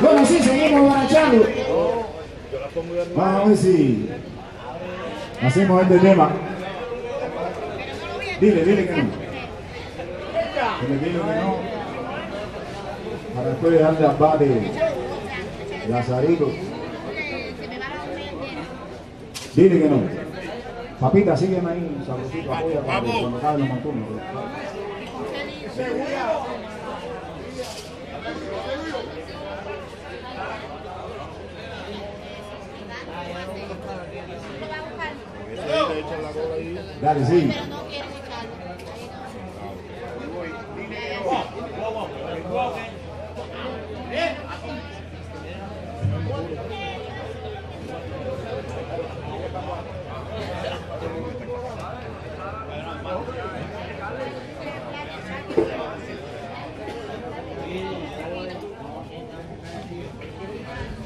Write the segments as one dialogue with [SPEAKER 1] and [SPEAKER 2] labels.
[SPEAKER 1] Bueno, sí, seguimos barachando. Vamos a ver si hacemos este tema. Dile, dile que no. Dile, dile que no. Para después darle al bar de Lazarito. Dile que no. Papita, sígueme ahí, sabrosito, apoya para que cuando acaben los montunos. Dale, sí.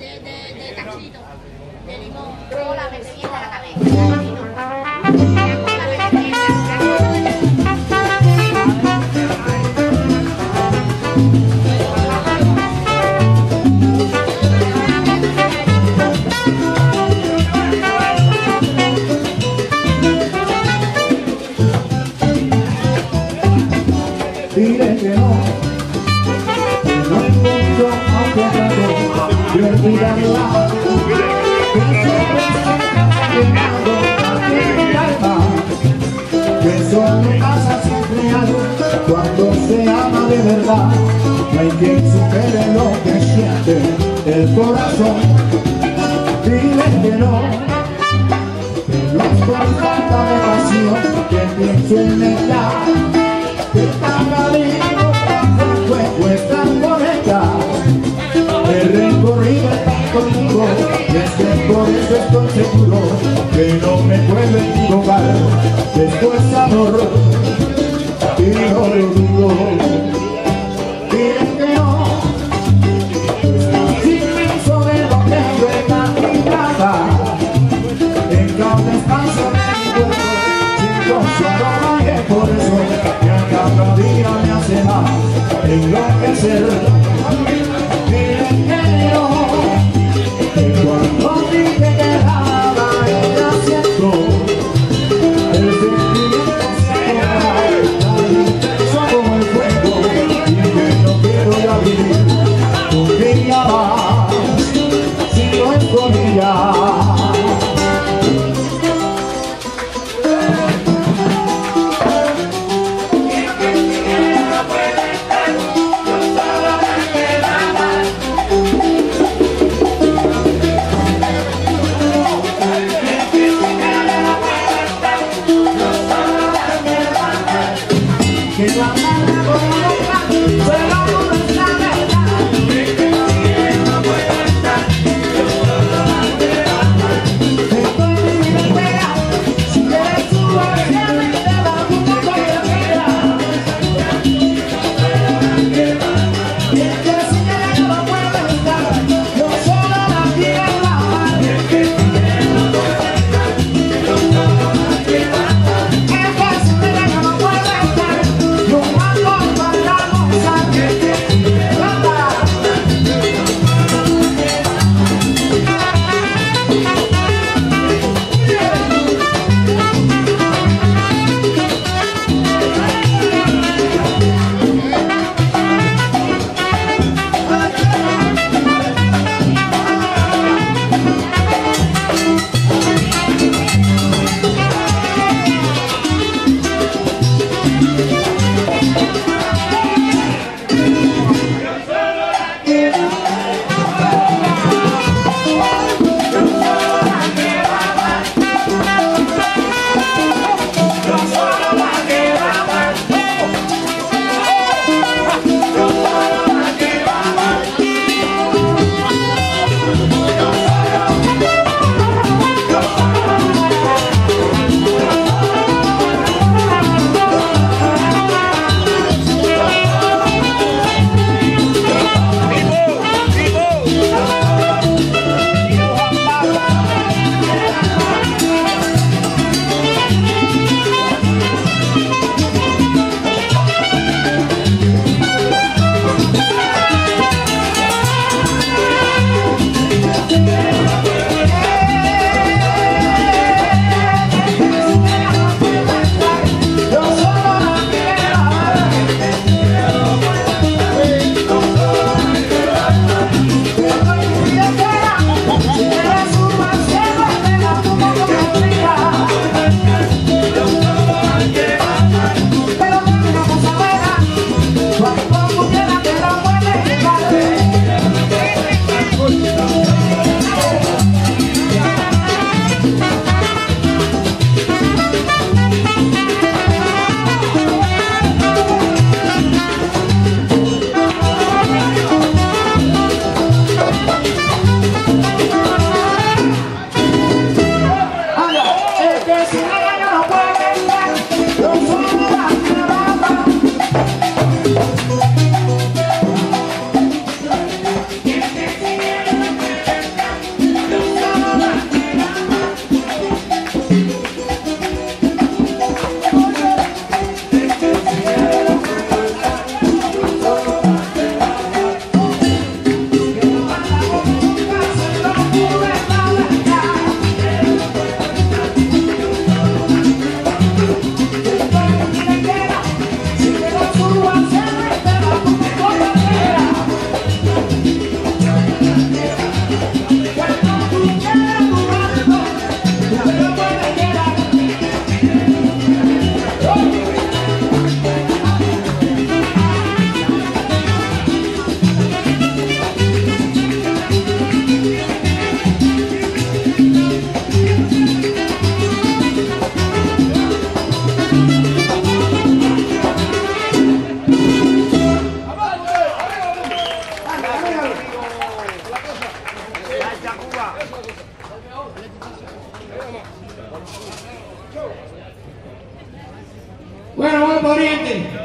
[SPEAKER 2] de, de, limón, o la revienta la cabeza.
[SPEAKER 1] Dile que no. No mucho aunque de olvidarla. Que siempre se quemado en mi alma. Que solo pasa siempre algo cuando se ama de verdad. No hay quien supere lo que siente el corazón. Dile que no. Que no es por falta de pasión que pienso en. Que conmigo y es que por eso estoy seguro que no me puedo equivocar. Después amor Bueno, vamos para Oriente.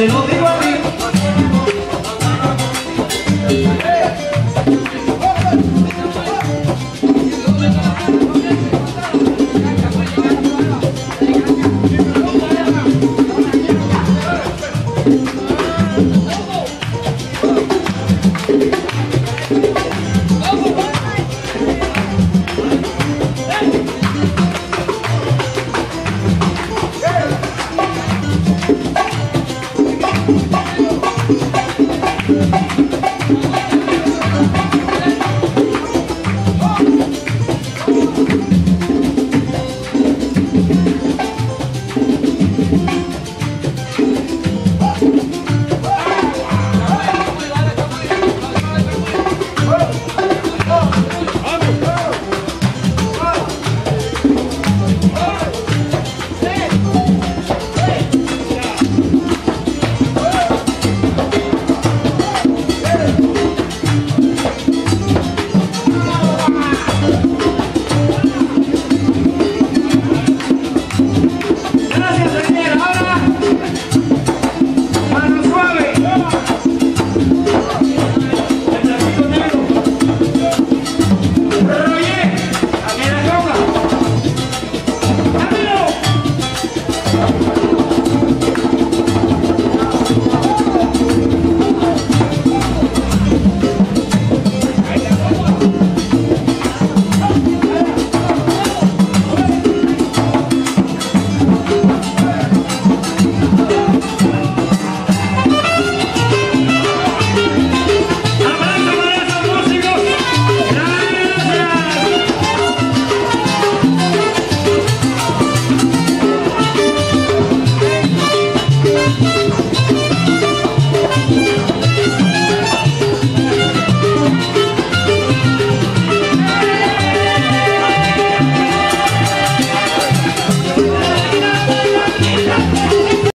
[SPEAKER 1] se lo